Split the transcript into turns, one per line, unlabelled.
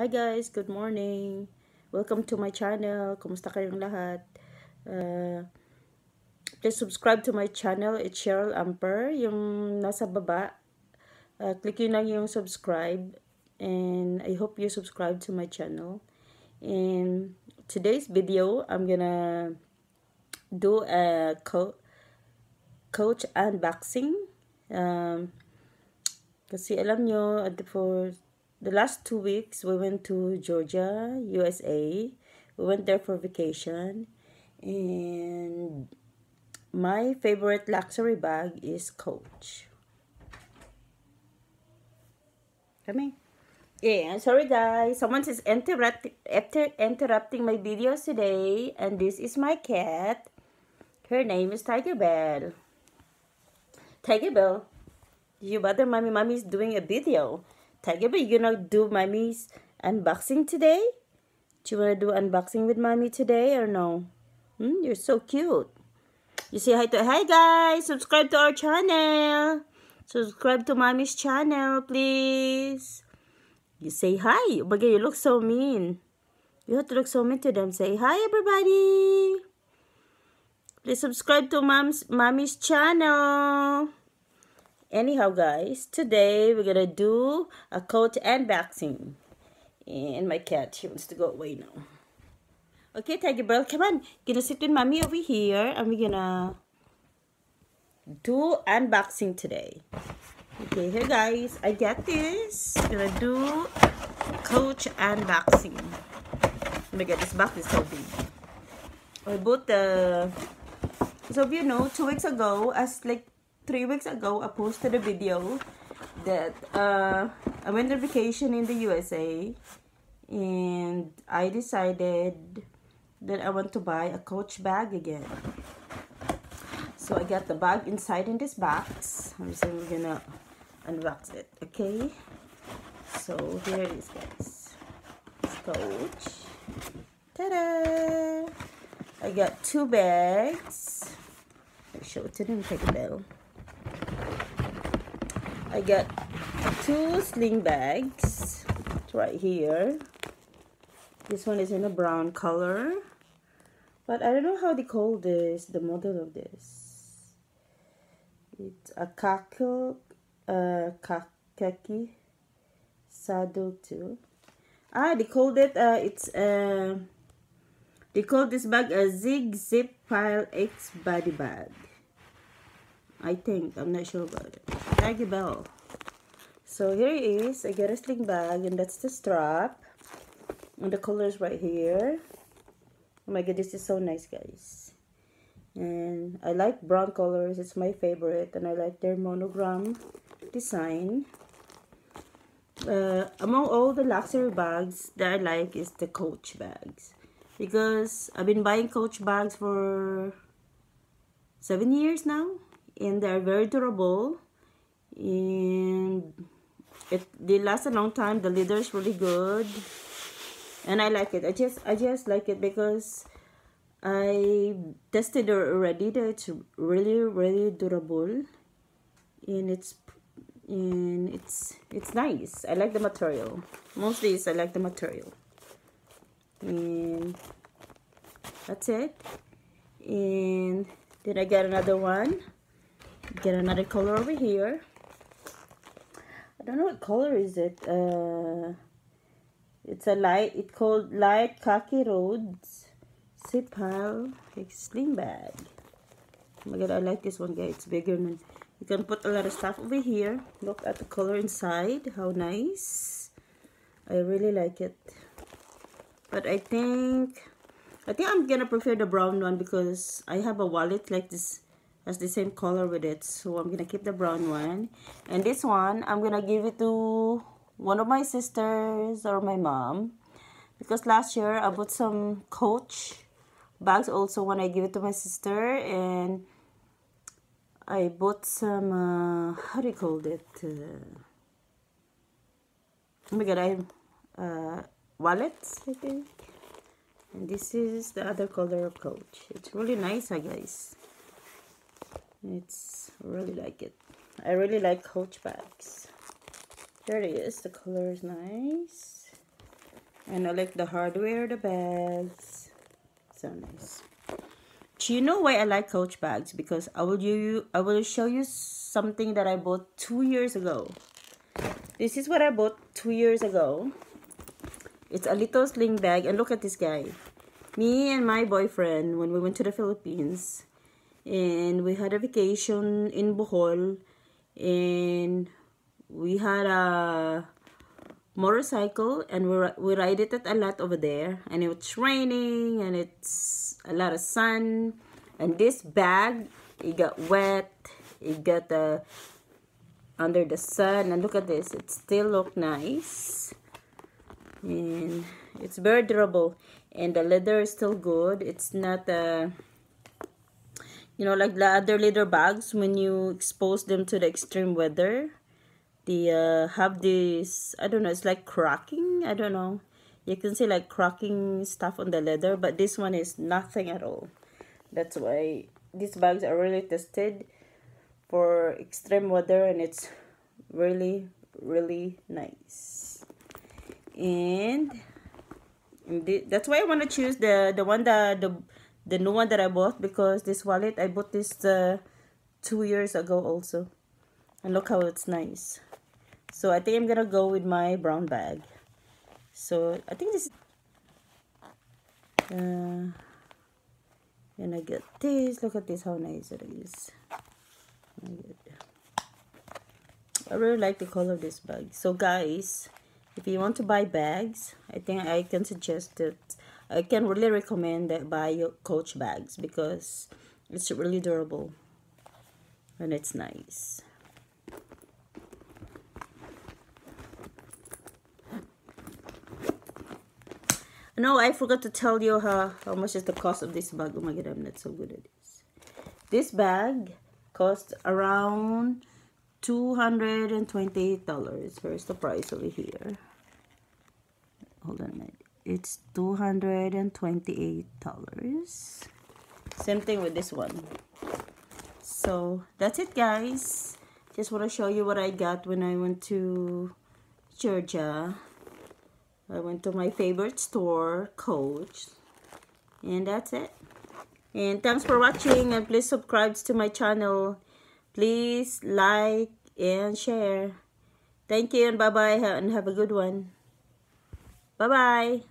Hi guys, good morning. Welcome to my channel. Kumusta kayong lahat? Uh, please subscribe to my channel. It's Cheryl Amper. Yung nasa baba, uh, click yun lang yung subscribe. And I hope you subscribe to my channel. In today's video, I'm gonna do a co coach unboxing. Um, kasi alam nyo, for the last two weeks, we went to Georgia, USA. We went there for vacation. And my favorite luxury bag is Coach. Come Yeah, sorry guys. Someone is interrupt interrupting my videos today. And this is my cat. Her name is Tiger Bell. Tiger Bell, you bother mommy? Mommy's doing a video. Tiger, but you gonna do mommy's unboxing today? Do you wanna do unboxing with mommy today or no? Hmm, you're so cute. You say hi to hi guys, subscribe to our channel. Subscribe to mommy's channel, please. You say hi. But you look so mean. You have to look so mean to them. Say hi everybody. Please subscribe to mom's mommy's channel anyhow guys today we're gonna do a coat and unboxing and my cat she wants to go away now. Okay tiger bell come on. Gonna sit with mommy over here and we're gonna do unboxing today. Okay here guys i got this. Gonna do coach unboxing. Oh my god this box is so big. I bought the so if you know two weeks ago as like three weeks ago, I posted a video that uh, I went on vacation in the USA and I decided that I want to buy a Coach bag again. So I got the bag inside in this box. I'm just gonna unbox it, okay? So here it is, guys. It's Coach. Ta-da! I got two bags. I'll show it to them, take a bell. I got two sling bags right here. This one is in a brown color. But I don't know how they call this, the model of this. It's a kako, uh, kakaki saddle too. Ah, they called it, uh, it's, uh, they call this bag a Zig Zip Pile X body bag. I think. I'm not sure about it. Maggie Bell. So here it is. I get a sling bag and that's the strap. And the colors right here. Oh my god, this is so nice, guys. And I like brown colors. It's my favorite. And I like their monogram design. Uh, among all the luxury bags that I like is the Coach bags. Because I've been buying Coach bags for seven years now and they're very durable and it they last a long time. The leather is really good and I like it. I just I just like it because I tested it already. That it's really really durable and it's and it's it's nice. I like the material. Mostly I like the material. And that's it. And then I got another one get another color over here. I don't know what color is it uh, it's a light it's called light khaki roads zip pile sling bag. Oh my god I like this one guys it's bigger than you can put a lot of stuff over here. Look at the color inside how nice. I really like it. But I think I think I'm gonna prefer the brown one because I have a wallet like this has the same color with it. So I'm gonna keep the brown one. And this one I'm gonna give it to one of my sisters or my mom. Because last year I bought some coach bags also when I give it to my sister. And I bought some uh, how do you call it? Uh, oh my god I uh, wallets I think. And this is the other color of coach. It's really nice guys it's really like it I really like coach bags there it is the color is nice And I like the hardware, the bags. So nice. Do you know why I like Coach bags? Because I will you I will show you something that I bought two years ago. This is what I bought two years ago. It's a little sling bag. And look at this guy. Me and my boyfriend, when we went to the Philippines, and we had a vacation in Bohol, and we had a motorcycle and we, we ride it a lot over there. And it's raining and it's a lot of sun. And this bag it got wet it got uh, under the sun. And look at this it still look nice. And it's very durable. And the leather is still good. It's not uh, you know like the other leather bags when you expose them to the extreme weather they uh, have this I don't know it's like cracking I don't know. You can see like cracking stuff on the leather but this one is nothing at all. That's why these bags are really tested for extreme weather and it's really really nice. And, that's why I want to choose the the one that the the new one that I bought because this wallet I bought this uh, two years ago also. And look how it's nice. So I think I'm gonna go with my brown bag. So I think this uh, and I get this. Look at this how nice it is. I really like the color of this bag. So guys if you want to buy bags I think I can suggest that I can really recommend that buy your coach bags because it's really durable and it's nice No, I forgot to tell you how, how much is the cost of this bag. Oh my god, I'm not so good at this. This bag costs around $228. Where's the price over here? Hold on a minute. It's $228. Same thing with this one. So, that's it guys. Just want to show you what I got when I went to Georgia. I went to my favorite store, Coach. And that's it. And thanks for watching and please subscribe to my channel. Please like and share. Thank you and bye-bye and have a good one. Bye-bye.